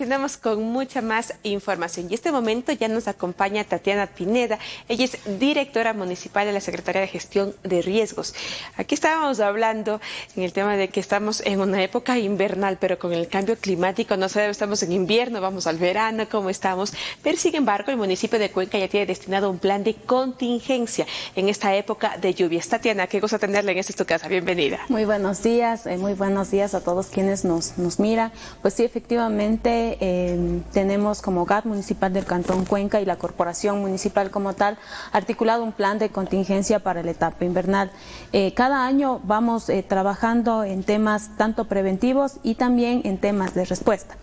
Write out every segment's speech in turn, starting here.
Tenemos con mucha más información y este momento ya nos acompaña Tatiana Pineda. Ella es directora municipal de la Secretaría de Gestión de Riesgos. Aquí estábamos hablando en el tema de que estamos en una época invernal, pero con el cambio climático no sabemos, estamos en invierno, vamos al verano, cómo estamos. Pero sin embargo, el municipio de Cuenca ya tiene destinado un plan de contingencia en esta época de lluvias. Tatiana, qué gusto tenerla en esta tu casa. Bienvenida. Muy buenos días, eh, muy buenos días a todos quienes nos, nos miran. Pues sí, efectivamente Em, tenemos como GAT municipal del Cantón Cuenca y la corporación municipal como tal articulado un plan de contingencia para la etapa invernal. Eh, cada año vamos eh, trabajando en temas tanto preventivos y también en temas de respuesta.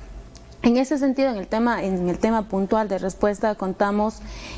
En ese sentido, en el tema, en el tema puntual de respuesta, contamos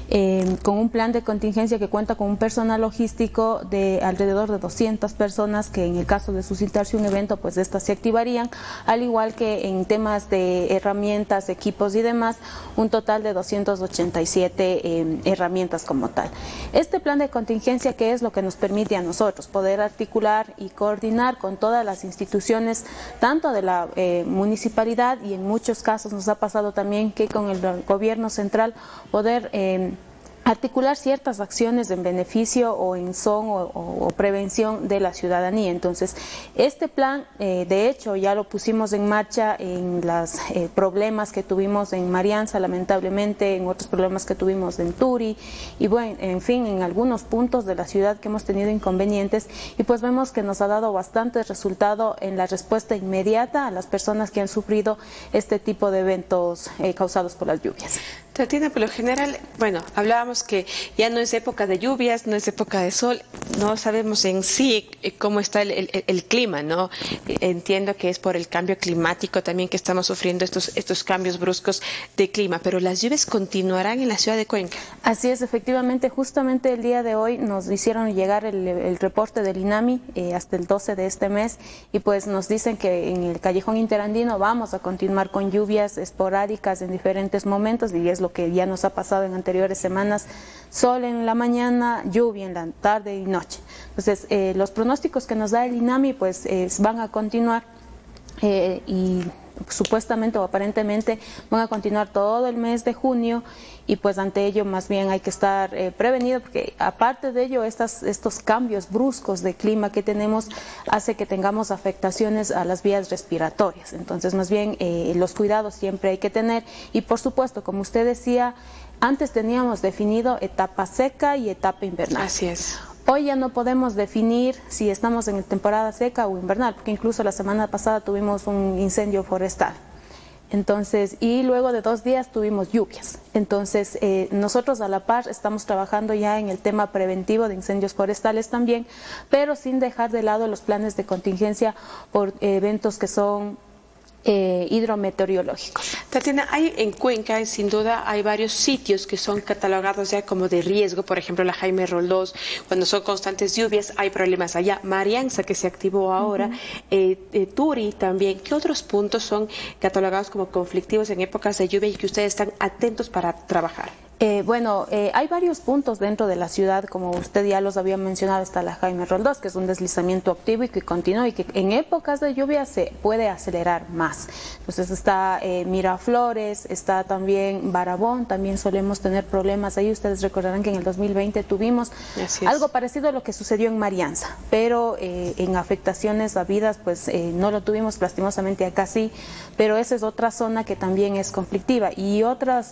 eh, con un plan de contingencia que cuenta con un personal logístico de alrededor de 200 personas que en el caso de suscitarse un evento, pues estas se activarían, al igual que en temas de herramientas, equipos y demás, un total de 287 eh, herramientas como tal. Este plan de contingencia, ¿qué es lo que nos permite a nosotros? Poder articular y coordinar con todas las instituciones, tanto de la eh, municipalidad y en muchos casos nos ha pasado también que con el gobierno central poder eh, articular ciertas acciones en beneficio o en son o, prevención de la ciudadanía. Entonces, este plan, eh, de hecho, ya lo pusimos en marcha en los eh, problemas que tuvimos en Marianza, lamentablemente, en otros problemas que tuvimos en Turi, y bueno, en fin, en algunos puntos de la ciudad que hemos tenido inconvenientes, y pues vemos que nos ha dado bastante resultado en la respuesta inmediata a las personas que han sufrido este tipo de eventos eh, causados por las lluvias. Tatiana, por lo general, bueno, hablábamos que ya no es época de lluvias, no es época de sol, no sabemos en sí eh, cómo está el, clima, ¿no? Entiendo que es por el cambio climático también que estamos sufriendo estos, estos cambios bruscos de clima, pero las lluvias continuarán en la ciudad de Cuenca. Así es, efectivamente, justamente el día de hoy nos hicieron llegar el, reporte del INAMI eh, hasta el 12 de este mes y pues nos dicen que en el callejón interandino vamos a continuar con lluvias esporádicas en diferentes momentos y es lo que ya nos ha pasado en anteriores semanas, sol en la mañana, lluvia en la tarde y noche. Entonces, eh, los pronósticos que nos da el INAMI pues van a continuar eh, y supuestamente o aparentemente van a continuar todo el mes de junio y pues ante ello más bien hay que estar eh, prevenido porque aparte de ello estas, estos cambios bruscos de clima que tenemos hace que tengamos afectaciones a las vías respiratorias. Entonces más bien eh, los cuidados siempre hay que tener y por supuesto como usted decía antes teníamos definido etapa seca y etapa invernal. Así es. Hoy ya no podemos definir si estamos en temporada seca o invernal, porque incluso la semana pasada tuvimos un incendio forestal. Entonces, y luego de dos días tuvimos lluvias. Entonces, eh, nosotros a la par estamos trabajando ya en el tema preventivo de incendios forestales también, pero sin dejar de lado los planes de contingencia por eventos que son eh, hidrometeorológicos. Tatiana, hay en Cuenca, sin duda, hay varios sitios que son catalogados ya como de riesgo, por ejemplo, la Jaime Roldós, cuando son constantes lluvias hay problemas allá, Marianza que se activó ahora, eh, eh, Turi también. ¿Qué otros puntos son catalogados como conflictivos en épocas de lluvia y que ustedes están atentos para trabajar? Eh, bueno, eh, hay varios puntos dentro de la ciudad, como usted ya los había mencionado, está la Jaime Roldós, que es un deslizamiento activo y que continúa y que en épocas de lluvia se puede acelerar más. Entonces está eh, Miraflores, está también Barabón, también solemos tener problemas ahí. Ustedes recordarán que en el 2020 tuvimos algo parecido a lo que sucedió en Marianza, pero en afectaciones a vidas pues no lo tuvimos lastimosamente acá sí, pero esa es otra zona que también es conflictiva y otros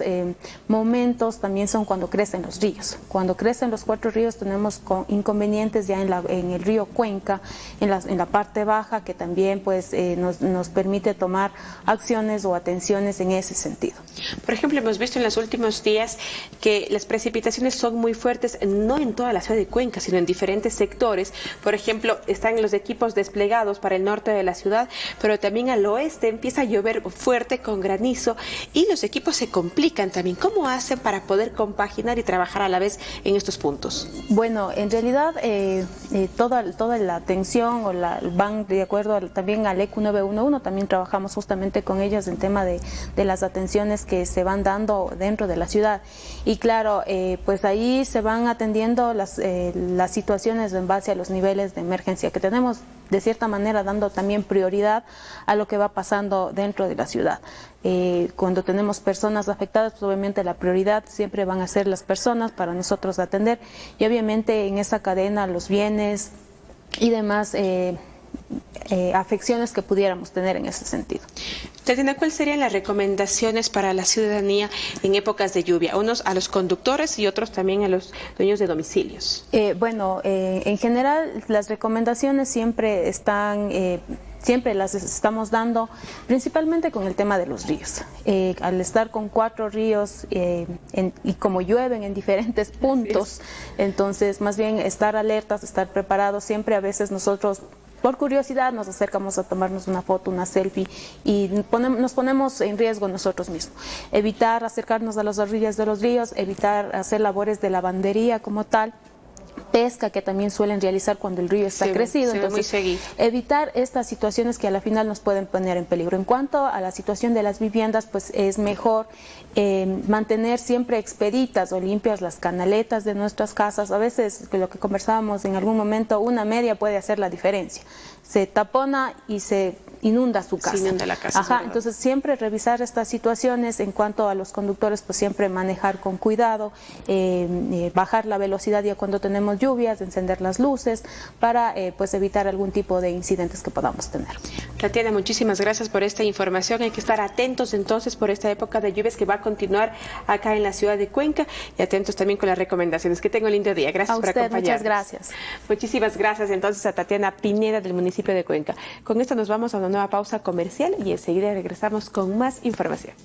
momentos también son cuando crecen los ríos. Cuando crecen los cuatro ríos tenemos inconvenientes ya en, la, en el río Cuenca, en la, en la parte baja, que también pues eh, nos, nos permite tomar acciones o atenciones en ese sentido. Por ejemplo, hemos visto en los últimos días que las precipitaciones son muy fuertes, no en toda la ciudad de Cuenca, sino en diferentes sectores. Por ejemplo, están los equipos desplegados para el norte de la ciudad, pero también al oeste empieza a llover fuerte con granizo y los equipos se complican también. ¿Cómo hacen para poder compaginar y trabajar a la vez en estos puntos? Bueno, en realidad eh, eh, toda, toda la atención o la, van de acuerdo también al ECU 911, también trabajamos justamente con ellos en tema de, de las atenciones que se van dando dentro de la ciudad. Y claro, eh, pues ahí se van atendiendo las, las situaciones en base a los niveles de emergencia que tenemos de cierta manera dando también prioridad a lo que va pasando dentro de la ciudad. Eh, cuando tenemos personas afectadas, pues obviamente la prioridad siempre van a ser las personas para nosotros atender y obviamente en esa cadena los bienes y demás eh, eh, afecciones que pudiéramos tener en ese sentido. Tatiana, ¿cuáles serían las recomendaciones para la ciudadanía en épocas de lluvia? Unos a los conductores y otros también a los dueños de domicilios. Eh, bueno, eh, en general las recomendaciones siempre están siempre las estamos dando, principalmente con el tema de los ríos. al estar con cuatro ríos y como llueven en diferentes puntos, entonces más bien estar alertas, estar preparados, siempre a veces nosotros por curiosidad nos acercamos a tomarnos una foto, una selfie y nos ponemos en riesgo nosotros mismos. Evitar acercarnos a las orillas de los ríos, evitar hacer labores de lavandería como tal pesca que también suelen realizar cuando el río está crecido. Entonces, evitar estas situaciones que a la final nos pueden poner en peligro. En cuanto a la situación de las viviendas, pues es mejor eh, mantener siempre expeditas o limpias las canaletas de nuestras casas. A veces, lo que conversábamos en algún momento, una media puede hacer la diferencia. Se tapona y se inunda su casa. inunda la casa. Ajá, entonces siempre revisar estas situaciones en cuanto a los conductores, pues siempre manejar con cuidado, eh, eh, bajar la velocidad ya cuando tenemos lluvias, encender las luces para eh, pues evitar algún tipo de incidentes que podamos tener. Tatiana, muchísimas gracias por esta información. Hay que estar atentos entonces por esta época de lluvias que va a continuar acá en la ciudad de Cuenca y atentos también con las recomendaciones. Que tenga un lindo día. Gracias por acompañarnos. Muchas gracias. Muchísimas gracias entonces a Tatiana Pineda del municipio de Cuenca. Con esto nos vamos a una nueva pausa comercial y enseguida regresamos con más información.